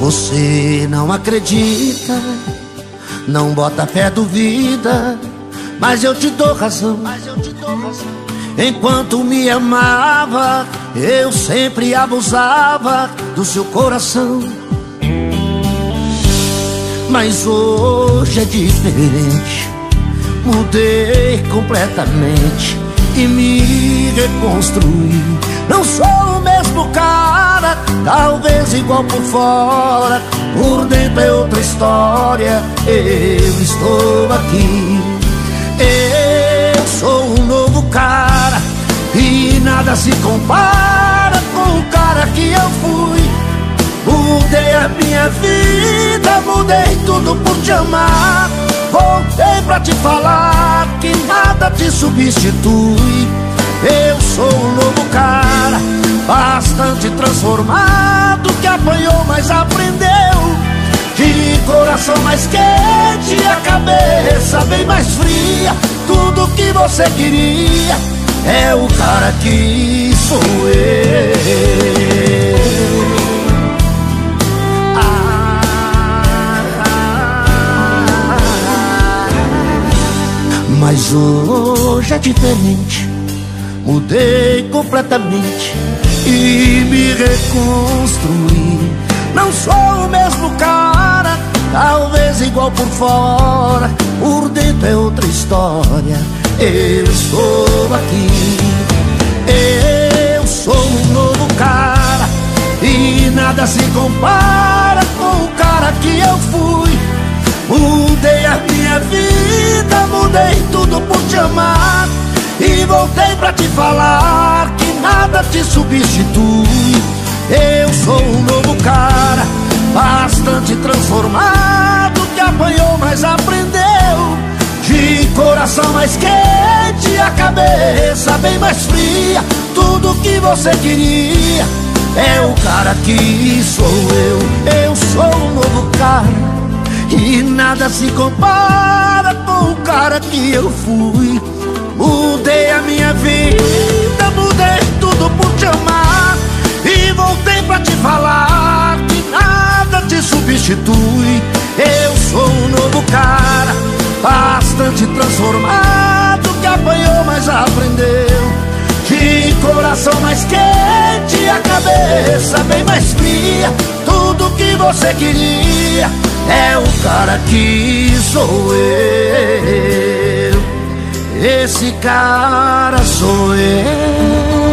Você não acredita, não bota fé, duvida, mas eu te dou razão. Enquanto me amava, eu sempre abusava do seu coração. Mas hoje é diferente, mudei completamente e me reconstruí. Não sou o mesmo cara, talvez igual por fora, por dentro é outra história. Eu estou aqui, eu sou um novo cara e nada se compara com o cara que eu fui. Mudei a minha vida, mudei tudo por te amar. Voltei pra te falar que nada te substitui. Eu sou um novo cara, bastante transformado, que apanhou, mas aprendeu. De coração mais quente, a cabeça bem mais fria. Tudo que você queria é o cara que sou eu. Mas hoje é diferente. Mudei completamente e me reconstruí. Não sou o mesmo cara Talvez igual por fora. Por dentro é outra história. Eu estou aqui. Eu sou um novo cara. E nada se compara com o cara que eu fui Mudei a minha vida, mudei tudo por te amar. E voltei pra te falar que nada te substitui. Eu sou um novo cara, bastante transformado Que apanhou, mas aprendeu. De coração mais quente, a cabeça bem mais fria. Tudo que você queria é o cara que sou eu. Eu sou um novo cara e nada se compara com o cara que eu fui. Mudei a minha vida, mudei tudo por te amar. E voltei pra te falar que nada te substitui. Eu sou um novo cara, bastante transformado Que apanhou, mas aprendeu. De coração mais quente, a cabeça bem mais fria. Tudo que você queria é o cara que sou eu. Esse cara sou eu.